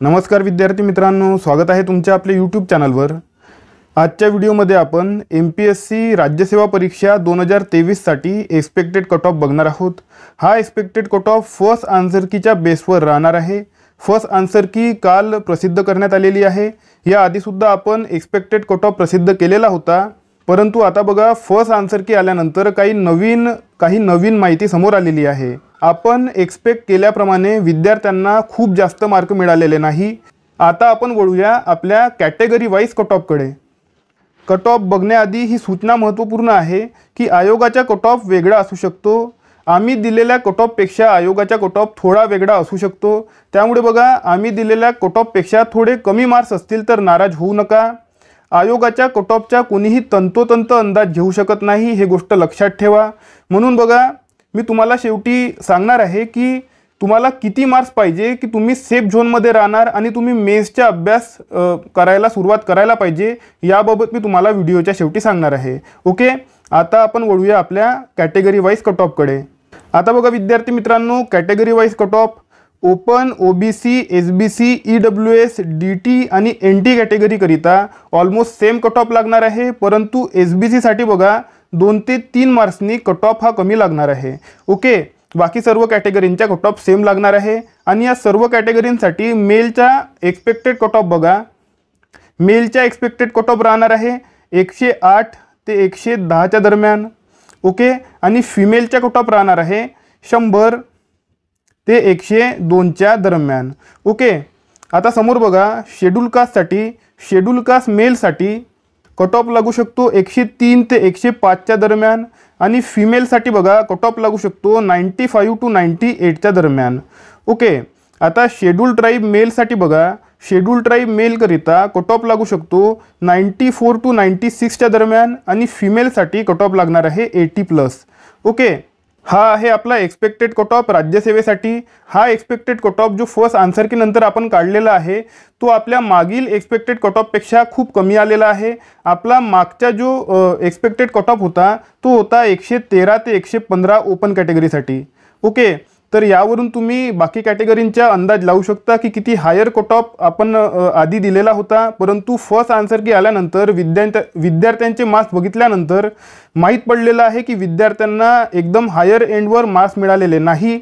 नमस्कार विद्यार्थी मित्रांनो स्वागत आहे तुमच्या आपल्या यूट्यूब चॅनलवर आजच्या व्हिडिओमध्ये आपण एम पी एस सी राज्यसेवा परीक्षा दोन हजार तेवीससाठी एक्सपेक्टेड कट ऑफ बघणार आहोत. हा expected cut off first answer कीच्या बेसवर राहणार आहे. फर्स्ट आन्सर की काल प्रसिद्ध करण्यात आलेली आहे. या आधीसुद्धा आपण एक्सपेक्टेड कट ऑफ प्रसिद्ध केलेला होता. परंतु आता बघा फर्स्ट आन्सर की आल्यानंतर काही नवीन काही नवीन माहिती समोर आलेली आहे. आपण एक्सपेक्ट केल्याप्रमाणे विद्यार्थ्यांना खूप जास्त मार्क मिळालेले नाही. आता आपण वळूया आपल्या कॅटेगरी वाईज कट ऑफकडे कट ऑफ बघण्याआधी ही सूचना महत्त्वपूर्ण आहे की आयोगाचा कट ऑफ वेगळा असू शकतो. आम्ही दिलेल्या कट ऑफपेक्षा आयोगाचा कट ऑफ थोडा वेगळा असू शकतो. त्यामुळे बघा आम्ही दिलेल्या कट ऑफपेक्षा थोडे कमी मार्क्स असतील तर नाराज होऊ नका. आयोगाच्या कटऑफच्या कोणीही तंतोतंत अंदाज घेऊ शकत नाही हे गोष्ट लक्षात ठेवा. म्हणून बघा मी तुम्हाला शेवटी सांगणार आहे की तुम्हाला किती मार्क्स पाहिजे की तुम्ही सेफ झोनमध्ये राहणार आणि तुम्ही मेन्सचा अभ्यास करायला सुरुवात करायला पाहिजे याबाबत मी तुम्हाला व्हिडिओच्या शेवटी सांगणार आहे. ओके? आता आपण वळूया आपल्या कॅटेगरी वाईज कट ऑफकडे आता बघा विद्यार्थी मित्रांनो category wise cut off open O B C S B C E W S D T आणि एन टी कॅटेगरीकरिता ऑलमोस्ट सेम कट ऑफ लागणार आहे. परंतु एस बी सीसाठी बघा दोन ते तीन मार्क्सनी कट ऑफ हा कमी लागणार आहे. ओके बाकी सर्व कॅटेगरींच्या कट ऑफ सेम लागणार आहे. आणि या सर्व कॅटेगरींसाठी मेलच्या एक्सपेक्टेड कट ऑफ बघा. मेलच्या एक्सपेक्टेड कट ऑफ राहणार आहे एकशे आठ ते एकशे दहाच्या दरम्यान. ओके आणि फिमेलच्या कट ऑफ राहणार आहे शंभर ते एकशे दोनच्या दरम्यान. ओके आता समोर बघा शेड्यूल कास्टसाठी शेड्यूल कास्ट मेलसाठी कट ऑफ लागू शकतो एकशे तीन ते एकशे पाचच्या दरम्यान आणि फिमेलसाठी बघा कट ऑफ लागू शकतो नाईंटी फाईव्ह टू नाईंटी एटच्या दरम्यान. ओके आता शेड्यूल ट्राईब मेलसाठी बघा शेड्यूल ट्राईब मेलकरिता कट ऑफ लागू शकतो नाईंटी फोर टू नाईंटी सिक्सच्या दरम्यान आणि फिमेलसाठी कट ऑफ लागणार आहे एटी प्लस ओके हा आहे आपला एक्सपेक्टेड कट ऑफ राज्यसेवेसाठी. हा एक्सपेक्टेड कट ऑफ जो फर्स्ट आन्सर की नंतर आपण काढलेला आहे तो आपल्या मागील एक्सपेक्टेड कट ऑफपेक्षा खूप कमी आलेला आहे. आपला मागचा जो एक्सपेक्टेड कट ऑफ होता तो होता एकशे तेरा ते एकशे पंधरा ओपन कॅटेगरीसाठी ओके तर यावरून तुम्ही बाकी कॅटेगरींचा अंदाज लावू शकता की किती हायर कट ऑफ आपण आधी दिलेला होता. परंतु फर्स्ट आन्सर की आल्यानंतर विद्यार्थ्या विद्यार्थ्यांचे मार्क्स बघितल्यानंतर माहीत पडलेलं आहे की विद्यार्थ्यांना एकदम हायर एंडवर मार्क्स मिळालेले नाही.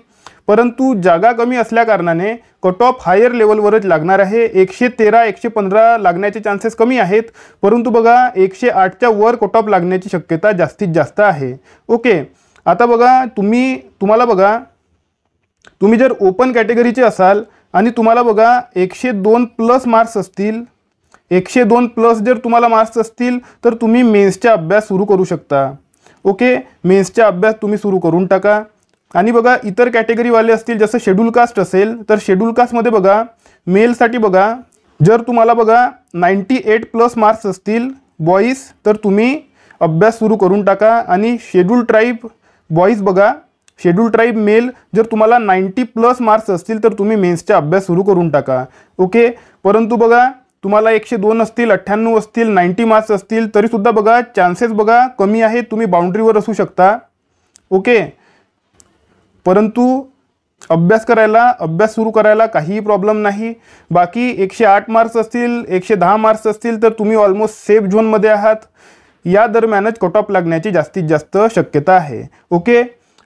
परंतु जागा कमी असल्याकारणाने कट ऑफ हायर लेवलवरच लागणार आहे. एकशे तेरा एकशे पंधरा लागण्याचे चान्सेस कमी आहेत. परंतु बघा एकशे आठच्या वर कट ऑफ लागण्याची शक्यता जास्तीत जास्त आहे. ओके आता बघा तुम्ही तुम्हाला बघा तुम्ही जर ओपन कॅटेगरीचे असाल आणि तुम्हाला बघा एकशे दोन प्लस मार्क्स असतील. एकशे दोन प्लस जर तुम्हाला मार्क्स असतील तर तुम्ही मेन्सचा अभ्यास सुरू करू शकता. ओके मेन्सचा अभ्यास तुम्ही सुरू करून टाका. आणि बघा इतर कॅटेगरीवाले असतील जसं शेड्यूल कास्ट असेल तर शेड्यूल कास्टमध्ये बघा मेलसाठी बघा जर तुम्हाला बघा नाईंटी एट प्लस मार्क्स असतील बॉईज तर तुम्ही अभ्यास सुरू करून टाका. आणि शेड्यूल ट्राईब बॉईज बघा शेड्यूल ट्राईब मेल जर तुम्हाला नाईंटी प्लस मार्क्स असतील तर तुम्ही मेन्सचा अभ्यास सुरू करून टाका. ओके परंतु बघा तुम्हाला एकशे दोन असतील अठ्ठ्याण्णव असतील नाईंटी मार्क्स असतील तरीसुद्धा बघा चान्सेस बघा कमी आहेत तुम्ही बाउंड्रीवर असू शकता. ओके परंतु अभ्यास करायला अभ्यास सुरू करायला काहीही प्रॉब्लेम नाही. बाकी एकशे आठ मार्क्स असतील एकशे दहा मार्क्स असतील तर तुम्ही ऑलमोस्ट सेफ झोनमध्ये आहात. या दरम्यानच कट ऑफ लागण्याची जास्तीत जास्त शक्यता आहे. ओके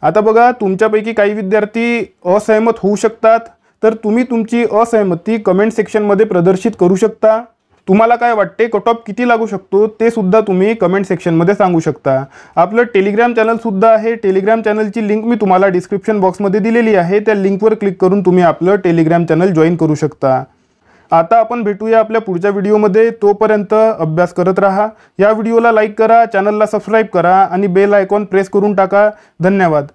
आता बघा तुमच्यापैकी काही विद्यार्थी असहमत होऊ शकतात. तर तुम्ही तुमची असहमती कमेंट सेक्शनमध्ये प्रदर्शित करू शकता. तुम्हाला काय वाटते? कट ऑफ किती लागू शकतो? ते सुद्धा तुम्ही कमेंट सेक्शनमध्ये सांगू शकता. आपलं टेलिग्राम चॅनलसुद्धा आहे. टेलिग्राम चॅनलची लिंक मी तुम्हाला डिस्क्रिप्शन बॉक्समध्ये दिलेली आहे. त्या लिंकवर क्लिक करून तुम्ही आपलं टेलिग्राम चॅनल जॉईन करू शकता. आता आपण भेटूया आपल्या पुढच्या व्हिडिओमध्ये तोपर्यंत अभ्यास करत राहा. या व्हिडिओला लाईक करा चॅनलला सबस्क्राईब करा आणि बेल आयकॉन प्रेस करून टाका. धन्यवाद.